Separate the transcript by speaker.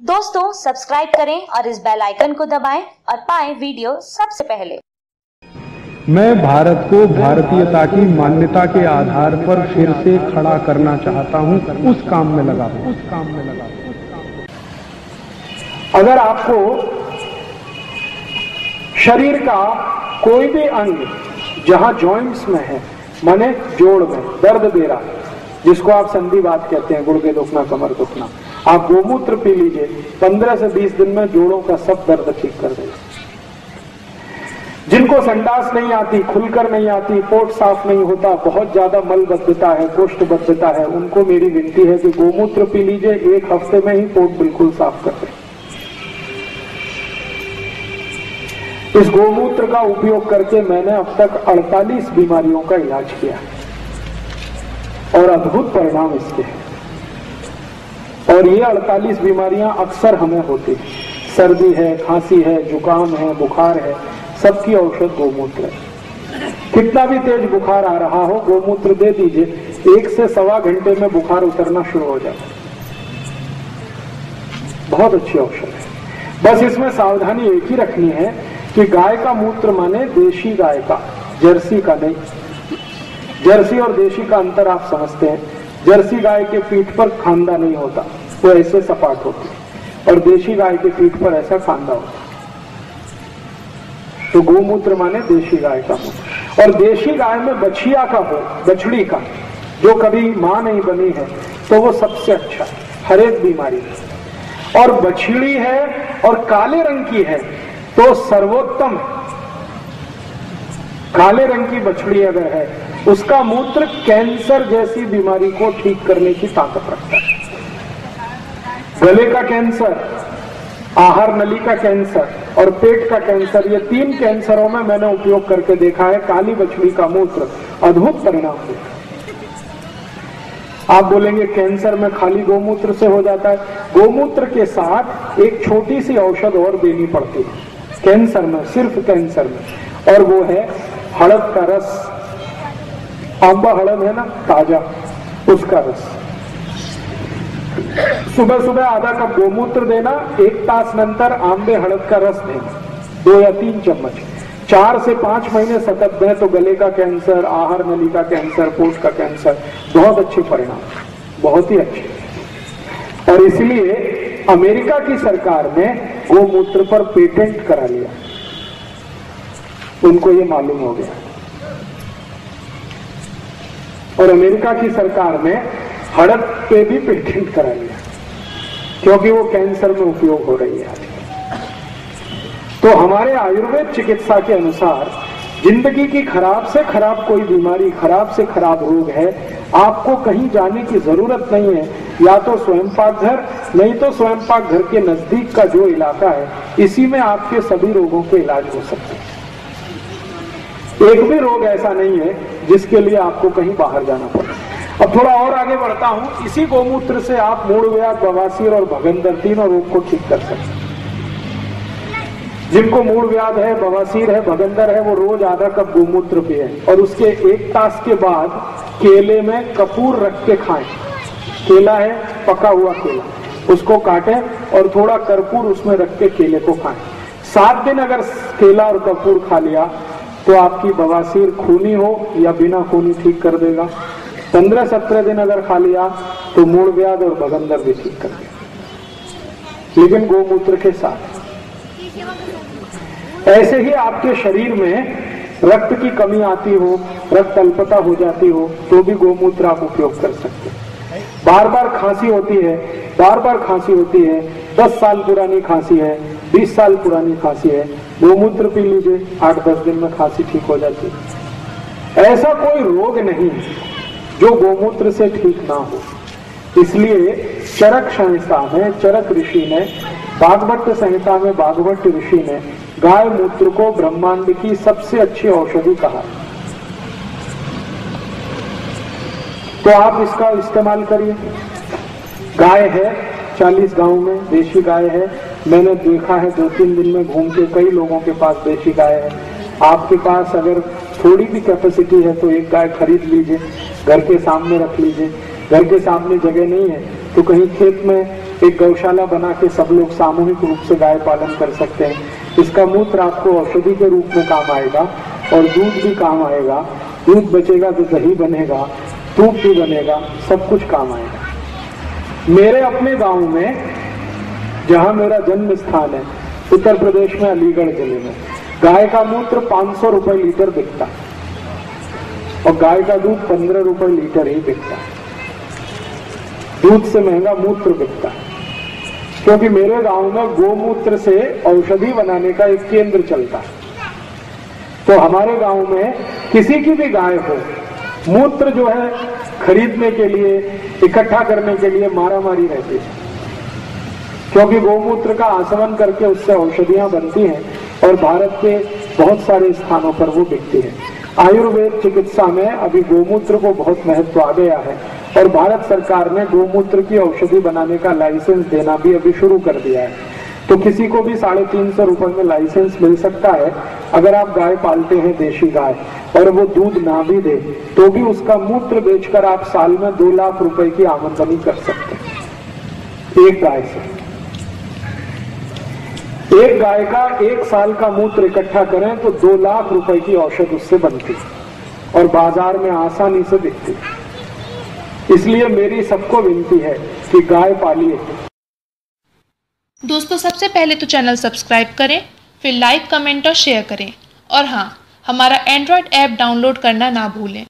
Speaker 1: दोस्तों सब्सक्राइब करें और इस बेल आइकन को दबाएँ और पाएँ वीडियो सबसे पहले।
Speaker 2: मैं भारत को भारतीयता की मान्यता के आधार पर फिर से खड़ा करना चाहता हूँ। उस काम में लगा उस काम में लगा
Speaker 3: अगर आपको शरीर का कोई भी अंग जहाँ जॉइंट्स में है, माने जोड़ में, दर्द दे रहा है, जिसको आप संधि बात कहते हैं, गुड़ के दुखना, कमर दुखना आप गोमूत्र पी लीजिए। 15 से 20 दिन में जोड़ों का सब दर्द ठीक कर देगा। जिनको संडास नहीं आती, खुलकर नहीं आती, पोट साफ़ नहीं होता, बहुत ज़्यादा मलबद्धता है कोष्ठबद्धता है, उनको मेरी विनती है कि गोमूत्र पी लीजिए, एक हफ़्ते में ही पोट बिल्कुल साफ़ कर दे। इस गोमूत्र का उपयोग करके मैंने अब तक 48 बीमारियों का इलाज किया और अद्भुत परिणाम इसके हैं। और ये 48 बीमारियाँ अक्सर हमें होती हैं। सर्दी है, खांसी है, जुकाम है, बुखार है, सबकी औषध गोमूत्र है। कितना भी तेज बुखार आ रहा हो, गोमूत्र दे दीजिए। एक से सवा घंटे में बुखार उतरना शुरू हो जाता है। बहुत अच्छी औषध है। बस इसमें सावधानी एक ही रखनी है कि गाय का मूत्र माने देशी गाय का, जर्सी का नहीं। जर्सी और देशी का अंतर आप समझते हैं। जर्सी गाय के पीठ पर खांदा नहीं होता। वो ऐसे सपाट होती है। और देशी गाय के पीठ पर ऐसा खांदा होता तो गोमूत्र माने देशी गाय का मूत्र। और देशी गाय में बछिया का हो, बछड़ी का, जो कभी माँ नहीं बनी है तो वो सबसे अच्छा है हर एक बीमारी और बछड़ी है और काले रंग की है तो सर्वोत्तम। काले रंग की बछड़ी अगर है, उसका मूत्र कैंसर जैसी बीमारी को ठीक करने की ताकत रखता है। गले का कैंसर, आहार नली का कैंसर और पेट का कैंसर, ये तीन कैंसरों में मैंने उपयोग करके देखा है। काली बछड़ी का मूत्र, अद्भुत परिणाम देता आप बोलेंगे, कैंसर में खाली गोमूत्र से हो जाता है। गोमूत्र के साथ एक छोटी सी औषध और देनी पड़ती है। कैंसर में, सिर्फ़ कैंसर में। और वो है हड़द का रस। आंबा हड़द है ना, ताज़ा, उसका रस। सुबह सुबह आधा कप गोमूत्र देना, एक तास नंतर आंबे हड़द का रस देना। दो या तीन चम्मच। चार से पाँच महीने सतत दें तो गले का कैंसर, आहार नली का कैंसर, पोट का कैंसर, बहुत अच्छे परिणाम। बहुत ही अच्छे। और इसलिए अमेरिका की सरकार ने गोमूत्र पर पेटेंट करा लिया। उनको ये मालूम हो गया। और अमेरिका की सरकार ने हड़प पे भी पेटेंट करा लिया क्योंकि वो कैंसर में उपयोग हो रही है तो हमारे आयुर्वेद चिकित्सा के अनुसार, ज़िंदगी की खराब से खराब कोई बीमारी, खराब से खराब रोग है, आपको कहीं जाने की ज़रूरत नहीं है। या तो स्वयं पाक घर नहीं तो स्वयं पाक घर के नज़दीक का जो इलाका है, इसी में आपके सभी रोगों के इलाज हो सकते हैं। एक भी रोग ऐसा नहीं है जिसके लिए आपको कहीं बाहर जाना पड़े थोड़ा और आगे बढ़ता हूँ। इसी गोमूत्र से आप मूड व्याध बवासीर और भगंदर तीनों रोग को ठीक कर सकते जिनको मूड व्याध है बवासीर है, भगंदर है, वो रोज आधा कप गोमूत्र पिए। और उसके एक तास के बाद केले में कपूर रख के खाएँ। केला है, पका हुआ केला। उसको काटें और थोड़ा कर्पूर उसमें रख के केले को खाएँ। सात दिन अगर केला और कपूर खा लिया तो आपकी बवासीर खूनी हो या बिना खूनी ठीक कर देगा। पंद्रह सत्रह दिन अगर खा लिया तो मूल व्याध और बगंदर भी ठीक कर देगा लेकिन गोमूत्र के साथ। ऐसे ही आपके शरीर में रक्त की कमी आती हो, रक्त अल्पता हो जाती हो तो भी गोमूत्र आप उपयोग कर सकते हैं। बार बार खांसी होती है बार बार खांसी होती है, दस साल पुरानी खांसी है, बीस साल पुरानी खांसी है, गोमूत्र पी लीजिए आठ दस दिन में खांसी ठीक हो जाती है। ऐसा कोई रोग नहीं जो गोमूत्र से ठीक ना हो। इसलिए चरक संहिता में, चरक ऋषि ने बागवट संहिता में बागवट ऋषि ने गाय मूत्र को ब्रह्मांड की सबसे अच्छी औषधि कहा। तो आप इसका इस्तेमाल करिए। गाय है, चालीस गाँव में देशी गाय है। मैंने देखा है दो तीन दिन में घूम के कई लोगों के पास देशी गाय है। आपके पास अगर थोड़ी भी कैपेसिटी है तो एक गाय खरीद लीजिए, घर के सामने रख लीजिए। घर के सामने जगह नहीं है तो कहीं खेत में एक गौशाला बना के सब लोग सामूहिक रूप से गाय पालन कर सकते हैं। इसका मूत्र आपको औषधि के रूप में काम आएगा और दूध भी काम आएगा। दूध बचेगा तो दही बनेगा दूध भी बनेगा, सब कुछ काम आएगा। मेरे अपने गाँव में, जहाँ मेरा जन्म स्थान है, उत्तर प्रदेश में अलीगढ़ ज़िले में। गाय का मूत्र 500 रुपए लीटर बिकता। और गाय का दूध 15 रुपए लीटर ही बिकता। दूध से महँगा मूत्र बिकता। क्योंकि मेरे गाँव में गोमूत्र से औषधि बनाने का एक केंद्र चलता। है तो हमारे गाँव में किसी की भी गाय हो, मूत्र जो है, खरीदने के लिए, इकट्ठा करने के लिए मारामारी रहती है। क्योंकि गोमूत्र का आसवन करके उससे औषधियाँ बनती हैं और भारत के बहुत सारे स्थानों पर वो बिकती है। आयुर्वेद चिकित्सा में अभी गोमूत्र को बहुत महत्व आ गया है और भारत सरकार ने गोमूत्र की औषधि बनाने का लाइसेंस देना भी अभी शुरू कर दिया है। तो किसी को भी साढ़े तीन सौ रुपए में लाइसेंस मिल सकता है, अगर आप गाय पालते हैं, देशी गाय, और वो दूध ना भी दे तो भी उसका मूत्र बेचकर आप साल में दो लाख रुपए की आमदनी कर सकते हैं। एक गाय से। एक गाय का एक साल का मूत्र इकट्ठा करें तो दो लाख रुपए की औषध उससे बनती और बाज़ार में आसानी से बिकती इसलिए मेरी सबको विनती है कि गाय पालिए।
Speaker 4: दोस्तों, सबसे पहले तो चैनल सब्सक्राइब करें, फिर लाइक, कमेंट और शेयर करें। और हाँ हमारा एंड्रॉयड ऐप डाउनलोड करना ना भूलें।